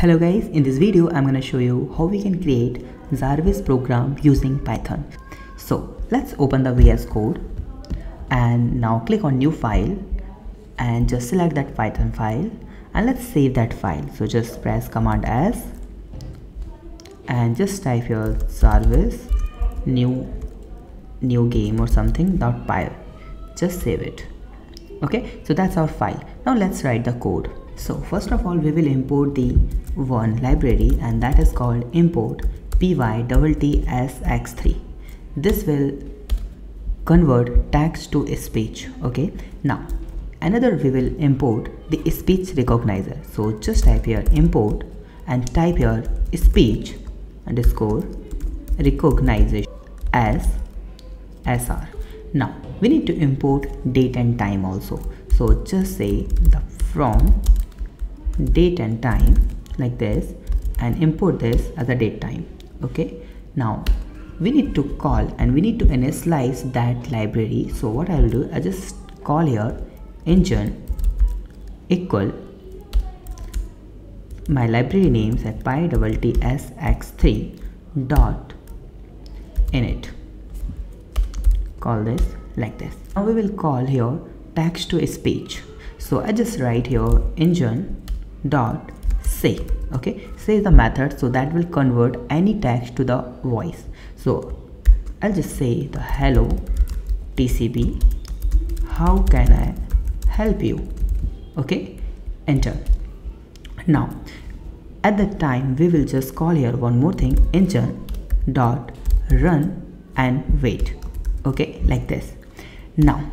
Hello guys, in this video I'm gonna show you how we can create Jarvis program using Python. So let's open the VS Code and now click on new file and just select that Python file and let's save that file. So just press command S and just type your Jarvis new new game or something py. Just save it. Okay, so that's our file. Now let's write the code. So first of all we will import the one library and that is called import pyttsx3. This will convert text to speech. Okay. Now another we will import the speech recognizer. So just type here import and type here speech underscore recognition as sr. Now we need to import date and time also. So just say the from date and time like this and import this as a date time okay? Now we need to call and we need to initialize that library. So what I will do I just call here engine equal my library names at pyttsx3 dot init. Call this like this. Now we will call here text to speech. So I just write here engine dot say okay? Say the method so that will convert any text to the voice. So I'll just say the hello TCB how can I help you? Okay? Enter. Now at that time we will just call here one more thing. Engine dot run and wait. Okay? Like this. Now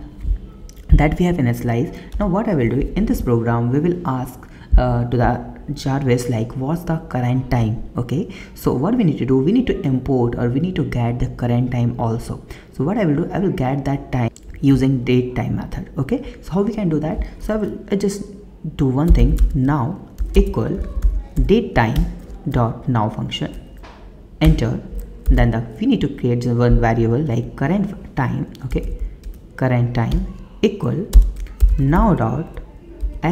that we have initialized. Now what I will do in this program we will ask uh, to the Jarvis like what's the current time okay? So what we need to do we need to import or we need to get the current time also. So what I will do I will get that time using date time method okay? So how we can do that? So I will I just do one thing. Now equal date time dot now function enter. Then the we need to create one variable like current time okay? Current time equal now dot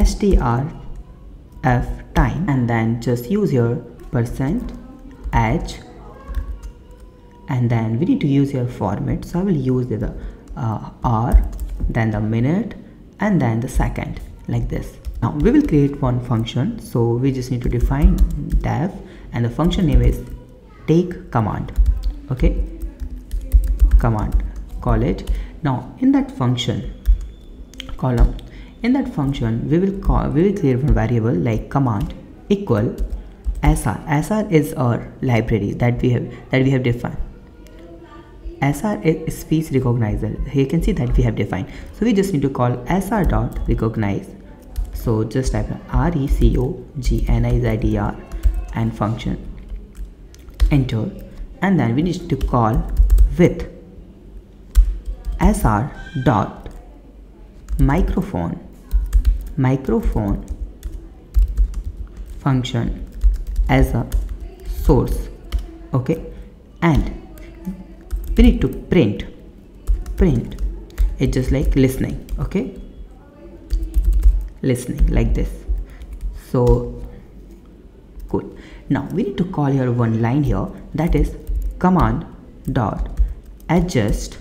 str f time and then just use your percent h and then we need to use your format. So I will use the uh, r then the minute and then the second like this. Now we will create one function. So we just need to define def and the function name is take command. Okay? Command. Call it. Now in that function column in that function we will call we will create one variable like command equal sr sr is our library that we have that we have defined. Sr is speech recognizer. Here you can see that we have defined. So we just need to call sr dot recognize. So just type r e c o g n i z e r and function enter. And then we need to call with sr dot microphone microphone function as a source okay? And we need to print print. It's just like listening okay? Listening like this. So good. Now we need to call here one line here. That is command dot adjust.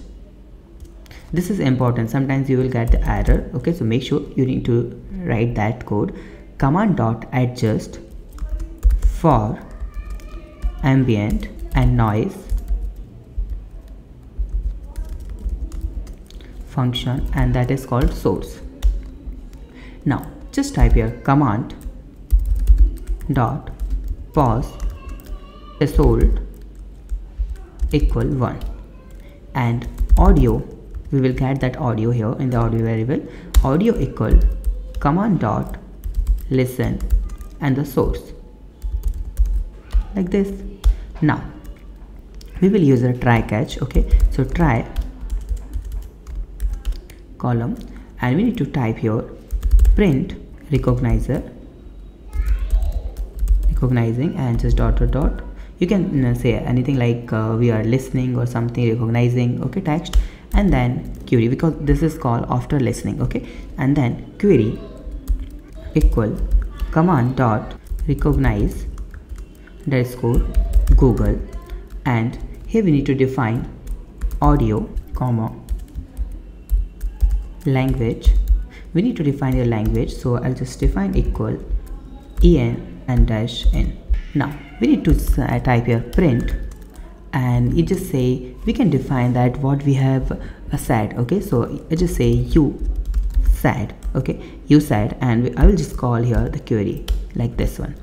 This is important. Sometimes you will get the error okay? So make sure you need to write that code command dot adjust for ambient and noise function and that is called source. Now just type here command dot pause threshold equal 1 and audio we will get that audio here in the audio variable. Audio equal command dot listen and the source. Like this. Now we will use a try catch okay? So try column and we need to type here print recognizer recognizing and just dot dot dot. You can say anything like uh, we are listening or something recognizing okay text and then query because this is called after listening okay? And then query equal. Command dot recognize underscore google. And here we need to define audio comma language. We need to define your language so I'll just define equal en and dash n. Now we need to uh, type here print. And you just say we can define that what we have uh, said okay? So I just say you said okay you said and I will just call here the query like this one.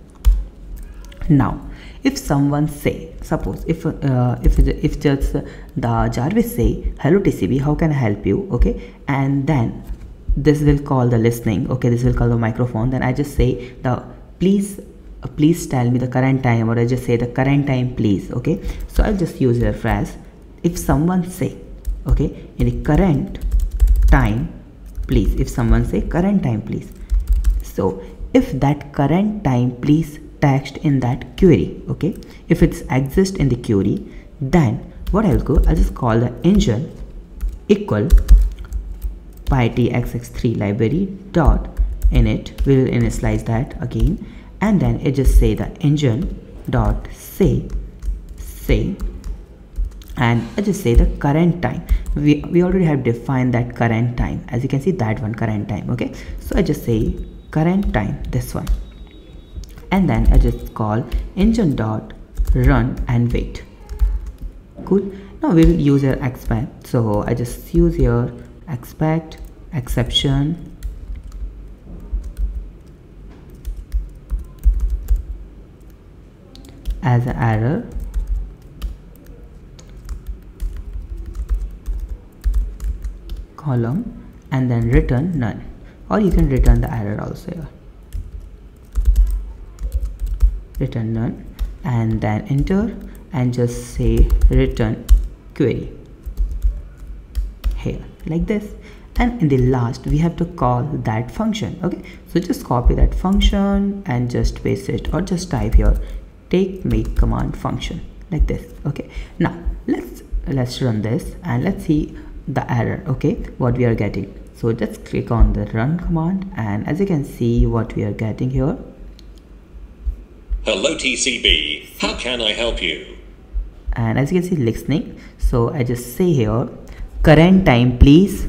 Now if someone say suppose if uh, if if just the jarvis say hello TCB how can i help you? okay and then this will call the listening okay this will call the microphone then i just say the please uh, please tell me the current time or i just say the current time please okay. So i'll just use a phrase if someone say okay in the current time please if someone say current time please. So if that current time please text in that query okay? If it's exist in the query then what I'll go I'll just call the engine equal pytxx3 library dot init We will initialize that again and then it just say the engine dot say say and I just say the current time. We, we already have defined that current time. As you can see that one current time okay? So I just say current time this one. And then I just call engine dot run and wait. Cool now we'll use our expect. So I just use here expect exception. As an error column and then return none. Or you can return the error also here. Return none and then enter and just say return query. Here like this. And in the last we have to call that function okay? So just copy that function and just paste it or just type here take make command function like this okay? Now let's let's run this and let's see the error okay what we are getting so just click on the run command and as you can see what we are getting here Hello TCB, how can I help you? And as you can see listening, so I just say here, current time please.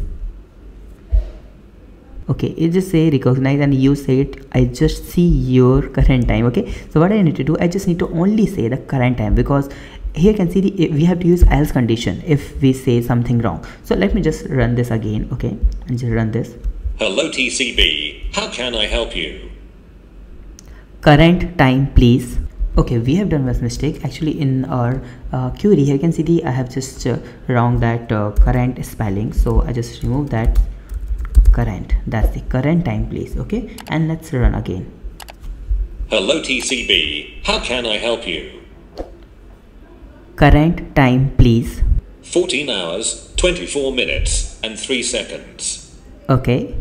Okay, it just say recognize and you say it, I just see your current time, okay. So what I need to do, I just need to only say the current time because here you can see the, we have to use else condition if we say something wrong. So let me just run this again, okay, and just run this. Hello TCB, how can I help you? current time please. Okay we have done this mistake. Actually in our uh, query here you can see the I have just uh, wrong that uh, current spelling. So I just remove that current. That's the current time please okay? And let's run again. Hello TCB how can I help you current time please. 14 hours 24 minutes and 3 seconds. Okay.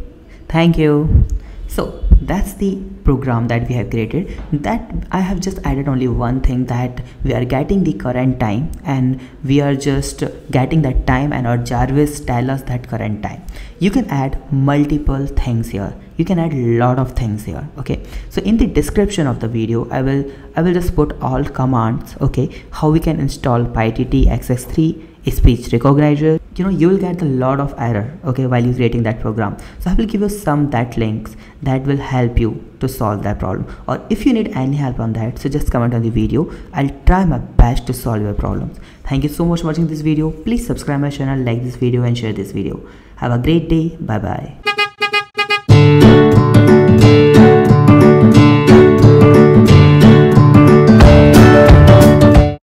Thank you. So that's the program that we have created. That I have just added only one thing that we are getting the current time and we are just getting that time and our Jarvis tell us that current time. You can add multiple things here you can add a lot of things here okay? So in the description of the video I will I will just put all commands okay? How we can install PyTT XX3 speech recognizer. You know you will get a lot of error okay while you creating that program. So i will give you some that links that will help you to solve that problem. Or if you need any help on that so just comment on the video. I'll try my best to solve your problems. Thank you so much for watching this video. Please subscribe my channel like this video and share this video. Have a great day. Bye bye